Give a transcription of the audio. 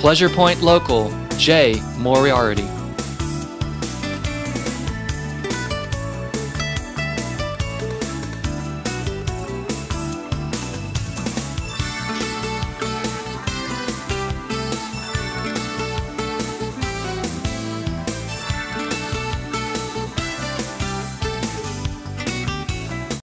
Pleasure Point Local, Jay Moriarty.